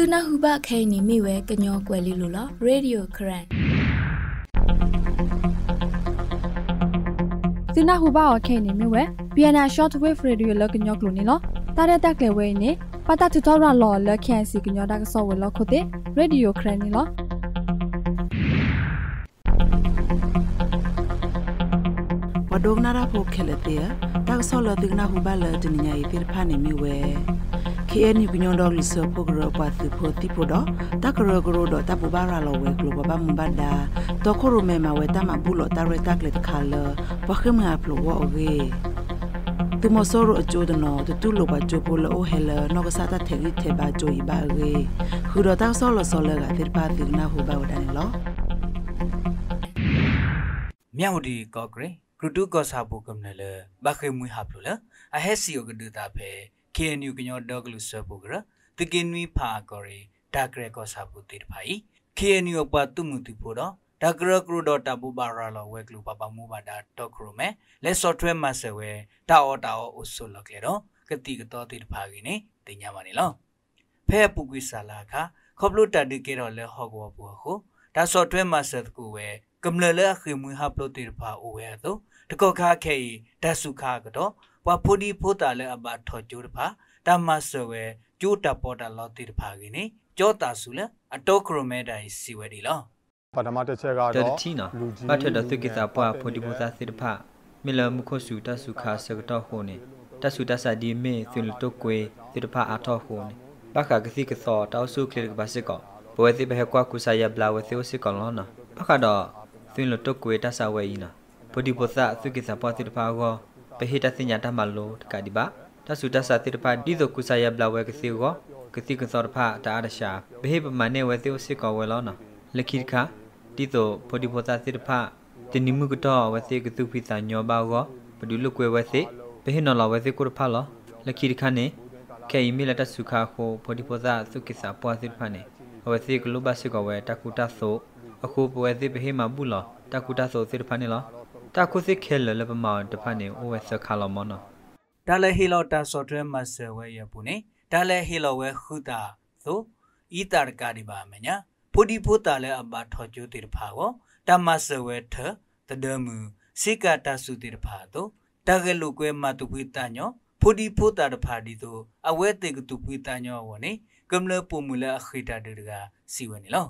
သူနဟုဘခဲနေမိဝဲကညောကွယ်လေးလိုလားရေဒီယိုခရန်သူနဟုဘအခဲနေမိဝဲ BNN shortwave radio လကညောကလိုနေလောတာတဲ့တက်လေဝဲနေပတာတူတော်ရလောလခန့်စီကညောဒါကဆောဝဲလောခုတဲ့ရေဒီယိုခရန်နေလောဝဒုံနာရဖိုခဲလက်တဲ့တာကဆောလတိကနာဟုဘလတင်ညာဤတိဖာနေမိဝဲ KNU ကညောဒေါဂလစပိုဂရပတ်ဖို့တိပိုတော့တကရဂရတော့တပဘာရလောဝဲကလဘဘမဘဒါတခရမဲမဝဲတမဘူးလို့တရတက်လက်ခါလပခမအပလောဝေသူမစောရအကျိုးဒနောတတူလိုပါချိုပိုလိုဟဲလနောကစားတထေရီထေပါချိုဤပါရေခူတော့တောက်ဆောလဆောလကတိပါတိနာဟူပါဝဒန်လောမြောက်ဒီကော့ဂရေကရုတုကောစာပုကမနလဘခေမွေဟပ်လို့လအဟက်စီယိုကဒူတာဖဲ KNU ကညောဒေါဂလူဆပုကရတကင်းဝီဖာကောရီဒါဂရကောစာပုတိတဖိုင် KNU ပတုမှုတိဖို့တော့ဒါဂရကရဒတာဘူဘာရာလောဝဲကလူပပမူပါဒါဒေါခရမဲလက်ဆော့ဖ်ဝဲမဆဝဲတာအော်တာအော်အဆုလကလေတော့ကတိကတော့တိတဖာကြီးနေတင်ညာပါနေလောဖဲပုကွိဆာလာခခေါပလုတတိကေတော့လဲဟောကောဘူဟုဒါဆော့ဖ်ဝဲမဆကူဝဲကမ္လလဲခိမွေဟပလုတိတဖာအိုဝဲတော့တကောခါခဲဒဆုခါကတော့ ပွားဖိုဒီဖိုတာလဲအဘထောကျိုးတဖာတမဆဝဲကျိုးတပေါ်တာလောတိတဖာကိနေကြောတာစုလဲအတောခရမဲတိုင်စီဝဲဒီလောပထမတစ်ချက်ကတော့တတိနော်ပတ်ထတဲ့သုကိတာပွားဖိုဒီဖိုတာစိတဖာမီလမခုစုတဆုခါစကတော့ဟိုနေတဆုတဆာဒီမေသင်လတုကွေစိတဖာအထောဟိုနေဘခကစီကသောတောက်ဆုခလကဘစကောဘဝတိဘဟကွာကုဆာယဘလာဝသေစကောလောနော်ဘခတော့သင်လတုကွေတဆာဝဲဤနော်ဖိုဒီဖိုတာသုကိတာပွားစိတဖာကော ပဟိတစညာတမလောတကဒီပါတဆုတဆာတိတပါဒီဒကုဆာယဘလာဝဲကစီကိုကတိကစောတဖာတာအရရှာဘဟိပမနေဝဲသေစစ်ကောဝဲလောနော်လခိခာဒီတော့ပဒီဘောတာတိတဖာတင်နိမှုကတော့ဝဲသေကတုဖိတာညောပါကောဘဒုလကွယ်ဝဲသေဘဟိနော်လာဝဲသေကိုတဖာလောလခိခာနေကေယီမီလတဆုခါခိုပဒီဘောတာသုကိစာပွားစစ်ဖာနေဝဲသေကလုဘစစ်ကောဝဲတကုတဆိုအခုပွဲသေဘဟိမဘူးလောတကုတဆိုစစ်ဖာနေလော တခုစစ်ခဲလလပမောတဖာနေအိုဝဲစခါလောမောနော်ဒါလည်းဟီလော်တာဆော့ဖ်ဝဲမဆယ်ဝဲရပူနေဒါလည်းဟီလော်ဝဲခုတာသို့ဤတာရကာဒီပါမညာဖူဒီဖူတာလည်းအပါထော်ကျိုးတိတဖာကိုတမဆယ်ဝဲထတဒမှုစိကတာစုတိတဖာသို့တကလူကွဲမတုပိတညောဖူဒီဖူတာတဖာဒီသို့အဝဲတေကတုပိတညောဝနေကမ္လပူမူလခိတာတေကစီဝနေလော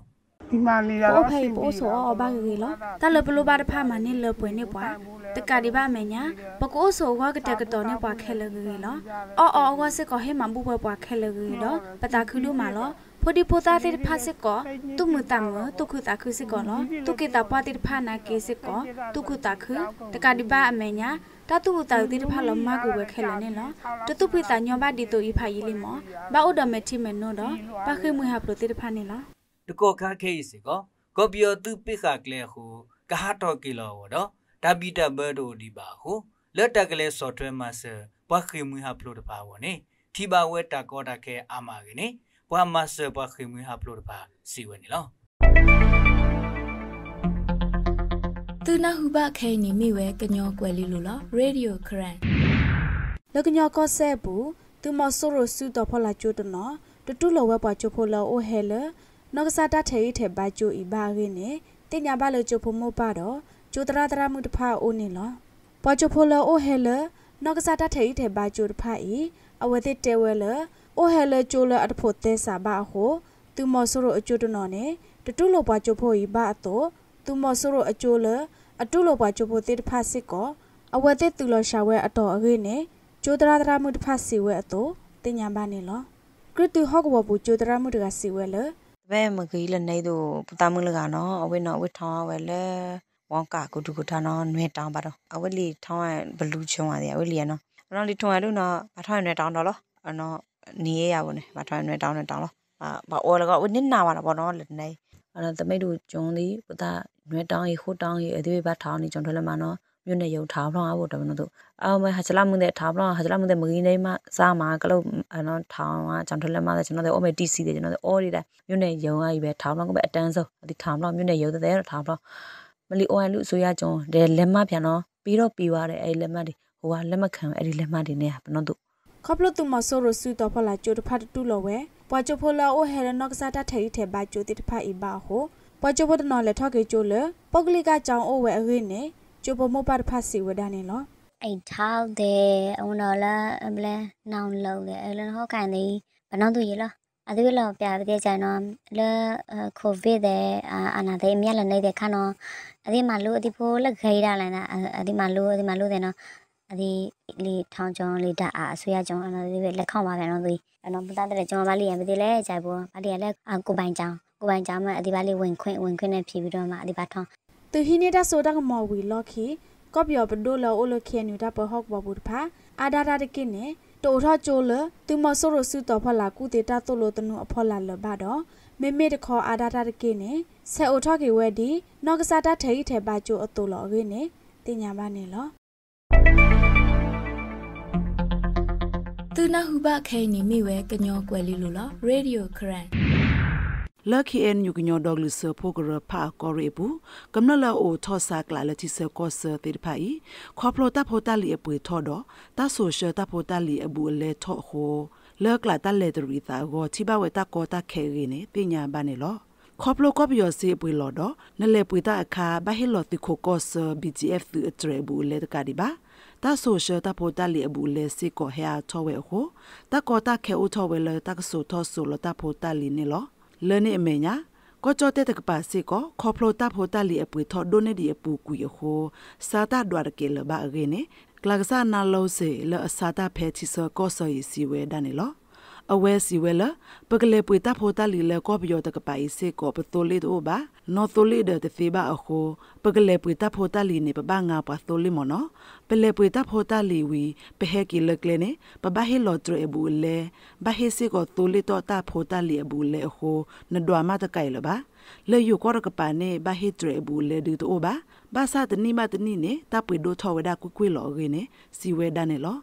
ဒီမာလီလာတော့ဖိုင်ပိုးဆိုအဘဂေလောတလပလိုပါတဖာမနေလပွေနေပွားတကဒီပါမညာပကိုးဆိုဝါကတကတော်နေပွားခဲလကေလောအော်အော်ဝါစစ်ကောဟေမဘူပွားခဲလကေလောပတာခုလူမာလောဖိုဒီပိုတာတိဖာစစ်ကောတုမတမတုခုတာခုစစ်ကောလောတုကေတာပွားတိဖာနာကေစစ်ကောတုခုတာခုတကဒီပါအမညာတတုတာတိဖာလောမကူပဲခဲလနေလောတတုဖိတာညောဘဒီတိုဤဖာယီလီမောဘာဥဒမတိမေနောတော့ပခေမွေဟာပလိုတိဖာနေလော တကောခါခဲစီကောကောပီယတုပိခကလေဟုကဟာတော်ကီလောဝတော့တဘီတဘဒိုဒီပါဟုလက်တကလေးဆော့ဖ်ဝဲမှာဆပွားခေမွေဟာပလိုတပါဝနေထီပါဝဲတကောတာခဲအာမာကနေပွားမဆပွားခေမွေဟာပလိုတပါစီဝနေလောသူနာဟုဘခဲနေမိဝဲကညောကွယ်လေးလိုလားရေဒီယိုခရန်လကညောကောဆဲဘူးသူမဆိုရစုတော့ဖလာချိုတနော်တတူလောဝဲပွားချိုဖိုလောအိုဟဲလ နောက်ကစားတထေးထဲဘိုက်ချိုဤဘာရင်းနဲ့တင်ညာဘလချိုဖိုမို့ပါတော့ကျိုတရာတရာမှုတဖာအိုနေလောပွားချိုဖိုလောအိုဟဲလနောက်ကစားတထေးထဲဘိုက်ချိုတဖာဤအဝတိတဲဝဲလအိုဟဲလချိုလအတဖို့တဲစာဘာဟိုသူမော်ဆိုရအချိုတနော်နဲ့တတူလောပွားချိုဖိုဤဘာအတော့သူမော်ဆိုရအချိုလအတူလောပွားချိုဖိုတေတဖာစစ်ကောအဝတိသူလောရှာဝဲအတော်အခေနဲ့ကျိုတရာတရာမှုတဖာစီဝဲအတော့တင်ညာဘာနေလောကရတူဟော့ကဘဘူကျိုတရာမှုတကစီဝဲလေ ဘဲမကီလနေတို့ပတာမှုလကနော်အဝိနော်ဝိထောင်းဝဲလဲဝေါကာကုတုကုထာနော်နွေတောင်းပါတော့အဝိလီထောင်းဘလူးချုံရတယ်အဝိလီရနော်နော်လီထုံရလို့နော်မထောင်းနွေတောင်းတော့လောအနော်နီးရရပါနဲ့မထောင်းနွေတောင်းနွေတောင်းလောအာဘာအော်လကဝိနစ်နာပါတော့ဘောနော်လက်နေအဲ့တော့တမိတ်တို့ကျုံသည်ပတာနွေတောင်းရီခိုးတောင်းရီအသေးဘထောင်းနေကျုံထလဲမနော် မြို့နယ်ယုံထားဖလောင်းအဖို့တော်နော်တို့အော်မဟာချလာမှုတဲ့ထားဖလောင်းဟာချလာမှုတဲ့မကြီးနေမှစားမှာကလို့အနော်ထောင်းကကြောင်ထလက်မှတဲ့ကျွန်တော်တို့အိုမေတီစီတဲ့ကျွန်တော်တို့အော်ရီတဲ့မြို့နယ်ယုံအကြီးပဲထားဖလောင်းကပဲအတန်းဆုံးဒီထားဖလောင်းမြို့နယ်ယုံတဲ့ထားဖလောင်းမလီအိုအန်လူဆိုရကြုံတဲ့လက်မပြန်တော့ပြီးတော့ပြီးသွားတယ်အဲ့လက်မတွေဟိုကလက်မခံအဲ့ဒီလက်မတွေနဲ့ဘယ်တော့တို့ခခေါပလတုမဆိုရဆူတော့ဖလာချိုတဖတ်တူလောဝဲပွာချိုဖိုလာအိုဟဲရနော့ကစားတထဲထဲဘာချိုတိတဖတ်ဤဘာဟိုပွာချိုဖိုတနော်လေထော့ကေချိုလေပုတ်ကလိကကြောင်အိုဝဲအရင်းနေ ချိုပမောပတ်ဖတ်စီဝဒနေလောအိတ်ထောက်တဲ့အုံတော်လာအမလဲနောင်လုံးတယ်အလန်ဟောကန်ဒီဘနောသူရလားအဒီလောပြပြတဲ့ကြနော်လဲကိုဗစ်တဲ့အာနာတဲ့မြက်လည်းနေတဲ့ခါနော်အဒီမှာလူအဒီဖိုးလက်ခိရလာနာအဒီမှာလူအဒီမှာလူတဲ့နော်အဒီလီထောင်ကျော်လီတာအဆွေရကျော်အနော်ဒီလက်ခေါပါပဲနော်သူအနော်ပတာတဲ့ကျော်မလေးရမသိလဲကြိုက်ဘောဘာဒီလဲကိုပိုင်ကျောင်းကိုပိုင်ကျောင်းမှာအဒီပါလေးဝင်ခွင့်ဝင်ခွင့်နဲ့ဖြည့်ပြီးတော့မှအဒီပါထောင်း သူဟိနေတာဆိုတာကမော်ဝီလော်ခီကော့ပြောပဒိုလောအိုလိုခဲနူတာပဟော့ဘဘူးတဖာအာဒါဒါတကိနေတိုထချိုလသူမဆိုရစုတော်ဖလာကုတေတာတိုလိုတနုအဖော်လာလဘတော့မေမေတခေါ်အာဒါဒါတကိနေဆဲအိုထော့ကေဝဲဒီနော့ကစားတာထေးထဲပါချိုအတူလော်ခေနေတင်ညာပါနေလောသူနဟုဘခဲနေမိဝဲကညောကွယ်လေးလိုလားရေဒီယိုခရန် lucky en yu gnyo dog lu so pogro pha ko re bu kamna la o tho sa kla la ti se ko se te pha i kho plo ta pho ta li e pu tho do ta so she ta pho ta li e bu le tho ho le kla ta le de ri ta go chi ba we ta ko ta khe ri ne pi nya ba ne lo ခေါပလိုကောပီယစေပွေလော်တော့နလေပွေတာအခါဘဟီလော်တီခိုကောဆ BGF သူအထရဘူးလေတကဒီပါတာဆိုရှယ်တာပိုတာလီအဘူးလေစီကိုဟဲအထောဝဲဟိုတာကောတာခဲဦးထောဝဲလေတာကဆူထောဆူလတာပိုတာလီနေလော လဲနေအမေညာကိုကြောတဲ့တကပါစီကိုခေါပလိုတာဖိုတာလီအပွေထောဒိုနေဒီအပူကူယဟိုစာတာဒွာရကေလဘာအဂေနေကလကဆာနာလောစေလအစာတာဖဲချီဆောကောဆောယစီဝဲဒန်နေလော အဝဲစီဝဲလပကလေပွေတာဖိုတာလီလေကောပယောတကပိုင်စေကောပတိုလီတို့ဘာနော်တိုလီတဲ့သေဘာအခုပကလေပွေတာဖိုတာလီနေပပငါပါတိုလီမနော်ပလေပွေတာဖိုတာလီဝီပဟဲကီလကလေနေပဘဟေလော်ဒရဘူးလေဘဟေစေကောတိုလီတော့တာဖိုတာလီဘူးလေအခုနဒွာမတကိုင်လပါလေယူကောရကပါနေဘဟေဒရဘူးလေဒီတော့ဘာဘာသာတနိမတနိနေတာပွေဒိုထောဝဒါကွကွေလော်ရင်းနေစီဝဲဒနဲ့လော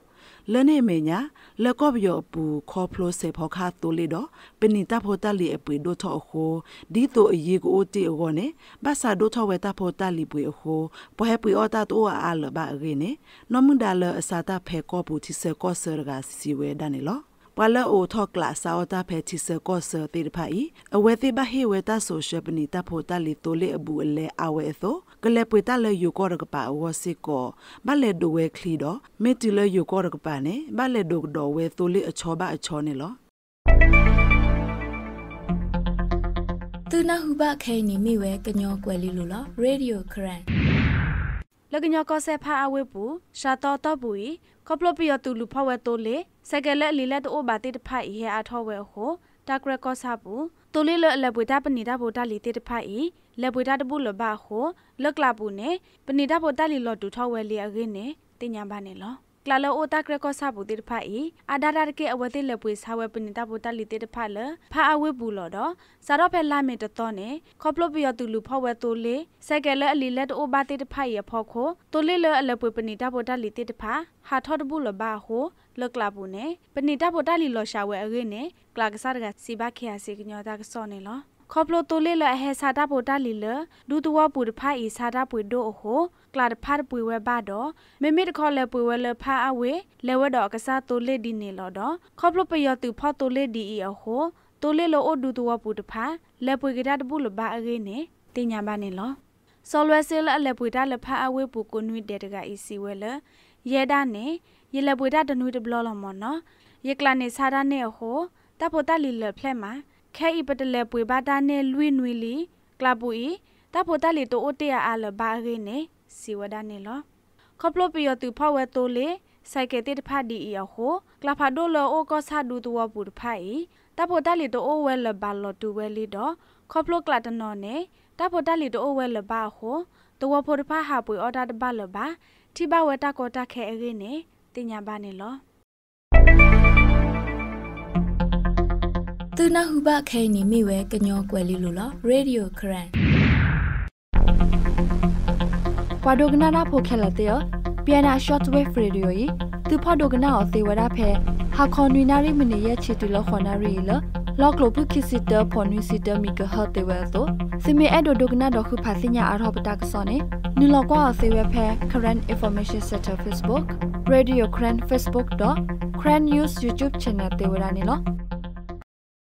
လနေမေညာလကော့ပြောပူခေါဖလိုစေဖောခါတိုလီတော့ပနိတာဖိုတလီအပွေဒိုထောခိုဒီတိုအီကိုတီအောနေဘာသာဒိုထောဝဲတာဖိုတလီပွေခိုဘဟပွေအောတာတိုအားလဘာရင်းနေနမွန်ဒါလအစာတာဖေကောပူတီစေကောဆရဂါစီဝဲဒနေလော ပဝလအိုထော့ကလာစာအတာဖဲချီစကောဆတေတဖိုင်အဝဲသေးဘဟေဝဲတာဆိုရှယ်ပနီတာဖိုတာလီတိုလေအဘူအလဲအဝဲသောကလေပွေတာလေယူကောရကပါဝစီကောဘလေဒိုဝဲခလီတော့မေတီလေယူကောရကပါနေဘလေဒိုဒိုဝဲတိုလေအချောဘအချောနေလောသူနဟုဘခဲနေမိဝဲကညောကွယ်လေးလိုလားရေဒီယိုခရန်လကညောကောဆေဖာအဝဲပူရှာတော်တော့ပူကောပလပီယတူလူဖဝဲတိုလေ စကလက်လီလက်တိုဘာတိတဖိုင်ဟဲအထောဝဲဟိုတာဂရကောဆာပူတိုလေလအလပွေတာပနေတာဗိုတာလီတိတဖိုင်လက်ပွေတာတပုလဘဟိုလက်ကလာပူနေပနေတာဗိုတာလီလော်တူထောဝဲလီအခင်းနေတင်ညာပါနေလောကလာလောအိုတာကရကောဆာဘူတိတဖာဤအာဒါဒါကေအဝတိလက်ပွေဆာဝဲပနိတာဘူတလီတိတဖာလဖာအဝဲဘူးလော်တော့စာတော့ဖဲလာမင်တတော်နေခေါပလပီယတူလူဖောက်ဝဲတိုလေစက်ကလက်အလီလက်အိုဘာတိတဖာရဖောက်ခိုတိုလေလအလက်ပွေပနိတာဘူတလီတိတဖာဟာထော့တဘူးလဘာဟို လကလာဘူးနေပနိတာဘူတလီလော်ရှာဝဲအရင်းနေကလာကစားကစီဘခေယာစီကညောတာကစောနေလောခေါပလိုတိုလေလအဟဲစာတာပိုတာလီလဒူတဝပူတဖာဤစာတာပွေဒိုဟိုကလာတဖာပွေဝဲဘာတော့မေမေတခေါ်လဲပွေဝဲလဖာအဝေလဲဝဲတော့ကစားတိုလေဒီနေလောတော့ခေါပလိုပယောတူဖောတိုလေဒီဤအဟိုတိုလေလောအိုဒူတဝပူတဖာလဲပွေကတာတပုလဘာအရေးနေတင်ညာပါနေလောစောလွဲဆဲလအလဲပွေတာလဖာအဝေပူကိုနွိတဲ့တကအီစီဝဲလရဲဒါနေ ရလဲပွေတာတနွိတဘလောလောမောနော်ရကလာနေစာဒါနေဟိုတပိုတလီလဖလက်မှာခဲဤပတလဲပွေဘာတာနဲ့လွိနွီလီကလပူဤတဖို့တလီတိုအိုတေအားလဘာရင်းနေစီဝဒနေလောခေါပလိုပီယတူဖောက်ဝဲတိုလေဆိုင်ကဲတေတဖတ်ဒီအဟိုကလဖာဒိုလောအိုကောဆာဒူတူဝပူတဖိုင်တဖို့တလီတိုအိုဝဲလဘာလောတူဝဲလီတော့ခေါပလိုကလတနော်နေတဖို့တလီတိုအိုဝဲလဘာဟိုတဝဖို့တဖာဟာပွေအော်ဒါတဘလဘာထိဘဝတကောတခဲအရင်းနေ တင်ညာပါနေလောသူနဟုဘခဲနေမိဝဲကညောကွယ်လေးလိုလားရေဒီယိုခရန်ပဒုကနာနာဖိုခဲလတဲ့ပြန်နာ short wave radio ဤသူဖဒုကနာအသေးဝရဖဲဟာခွန်နွီနာရီမနီရဲ့ချီတူလခွန်နာရီလ လောကလိုပုခိစီတဖော်နွီစီတမီကဟတ်တေဝဲတော့စမေအဒိုဒုကနာတော့ခုဖာစညာအရောပတာကစောနေနူလောက်ကွာအသေးဝဲဖဲ current information center facebook radio current facebook Crane News YouTube Channel တေဝရနေလော